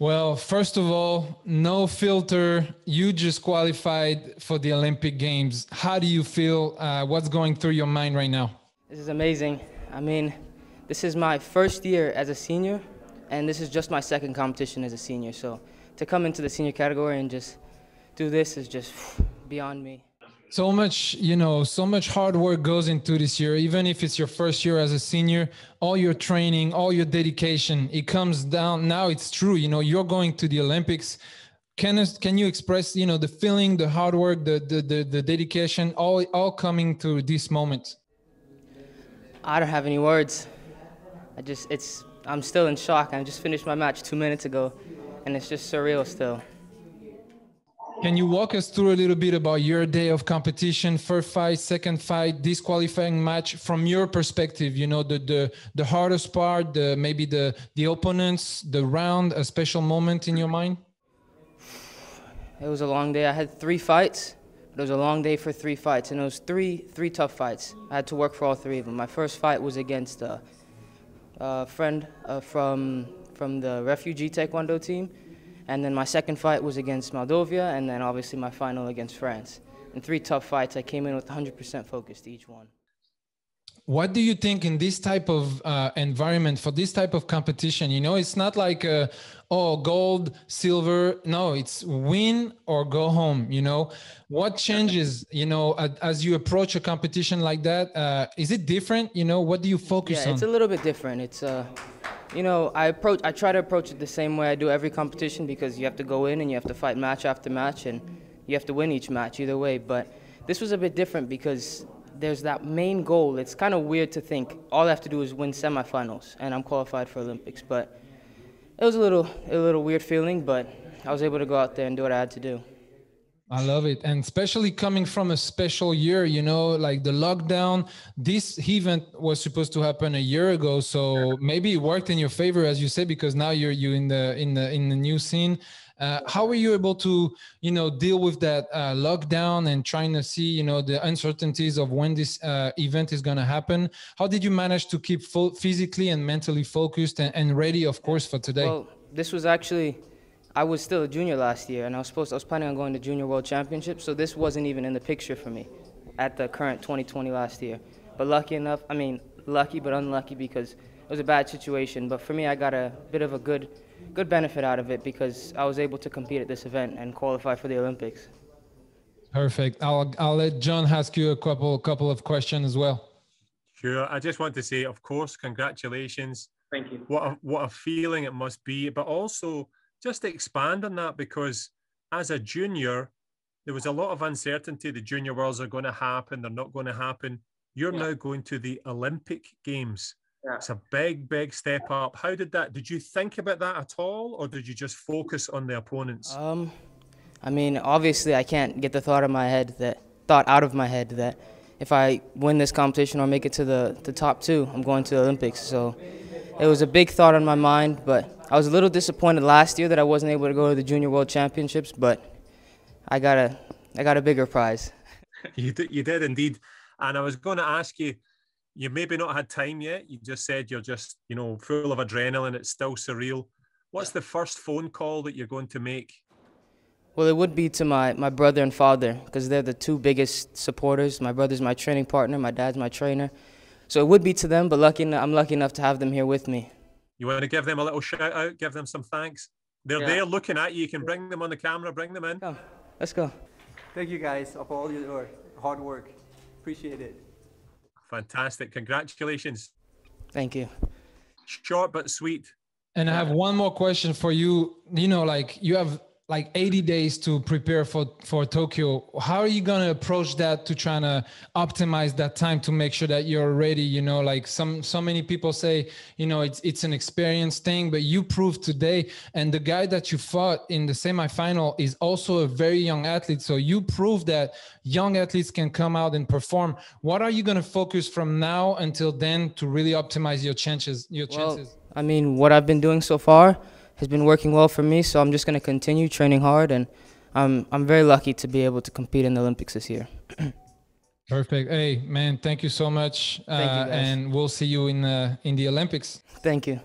Well, first of all, no filter. You just qualified for the Olympic Games. How do you feel? Uh, what's going through your mind right now? This is amazing. I mean, this is my first year as a senior, and this is just my second competition as a senior. So to come into the senior category and just do this is just beyond me so much you know so much hard work goes into this year. Even if it's your first year as a senior all your training all your dedication it comes down now it's true you know you're going to the olympics. Can can you express you know the feeling the hard work the the the, the dedication all all coming to this moment? I don't have any words. I just it's i'm still in shock. I just finished my match two minutes ago and it's just surreal still can you walk us through a little bit about your day of competition, first fight, second fight, disqualifying match from your perspective? You know, the the the hardest part, the maybe the the opponents, the round, a special moment in your mind. It was a long day. I had three fights. It was a long day for three fights, and it was three three tough fights. I had to work for all three of them. My first fight was against a, a friend uh, from from the refugee taekwondo team and then my second fight was against Moldova, and then obviously my final against France. In three tough fights, I came in with 100% focus to each one. What do you think in this type of uh, environment for this type of competition? You know, it's not like uh, oh gold, silver. No, it's win or go home. You know, what changes? You know, as you approach a competition like that, uh, is it different? You know, what do you focus yeah, on? it's a little bit different. It's uh, you know, I approach, I try to approach it the same way I do every competition because you have to go in and you have to fight match after match and you have to win each match either way. But this was a bit different because there's that main goal. It's kind of weird to think all I have to do is win semifinals and I'm qualified for Olympics. But it was a little, a little weird feeling, but I was able to go out there and do what I had to do. I love it. And especially coming from a special year, you know, like the lockdown, this event was supposed to happen a year ago. So maybe it worked in your favor, as you say, because now you're you in the in the in the new scene. Uh, how were you able to, you know, deal with that uh, lockdown and trying to see, you know, the uncertainties of when this uh, event is going to happen? How did you manage to keep physically and mentally focused and, and ready, of course, for today? Well, this was actually I was still a junior last year, and I was supposed I was planning on going to Junior World Championships, so this wasn't even in the picture for me at the current 2020 last year. But lucky enough, I mean, lucky but unlucky because it was a bad situation. But for me, I got a bit of a good, good benefit out of it because I was able to compete at this event and qualify for the Olympics. Perfect. I'll I'll let John ask you a couple couple of questions as well. Sure. I just want to say, of course, congratulations. Thank you. What a, what a feeling it must be, but also just expand on that because as a junior, there was a lot of uncertainty. The junior worlds are going to happen, they're not going to happen. You're yeah. now going to the Olympic Games. Yeah. It's a big, big step up. How did that? Did you think about that at all, or did you just focus on the opponents? Um, I mean, obviously, I can't get the thought of my head that thought out of my head that if I win this competition or make it to the, the top two, I'm going to the Olympics. So it was a big thought on my mind, but I was a little disappointed last year that I wasn't able to go to the Junior World Championships, but I got a I got a bigger prize. you did, you did indeed, and I was going to ask you. You maybe not had time yet. You just said you're just you know full of adrenaline. It's still surreal. What's the first phone call that you're going to make? Well, it would be to my, my brother and father because they're the two biggest supporters. My brother's my training partner, my dad's my trainer. So it would be to them, but lucky I'm lucky enough to have them here with me. You want to give them a little shout out, give them some thanks. They're yeah. there looking at you. You can bring them on the camera, bring them in. Come, let's go. Thank you guys for all your hard work. Appreciate it. Fantastic. Congratulations. Thank you. Short but sweet. And I have one more question for you. You know, like you have like 80 days to prepare for for Tokyo. How are you gonna approach that to try to optimize that time to make sure that you're ready? You know, like some so many people say, you know, it's it's an experience thing, but you proved today, and the guy that you fought in the semifinal is also a very young athlete. So you proved that young athletes can come out and perform. What are you gonna focus from now until then to really optimize your chances? Your chances. Well, I mean, what I've been doing so far has been working well for me, so I'm just going to continue training hard, and I'm I'm very lucky to be able to compete in the Olympics this year. Perfect. Hey, man, thank you so much, uh, you and we'll see you in the in the Olympics. Thank you.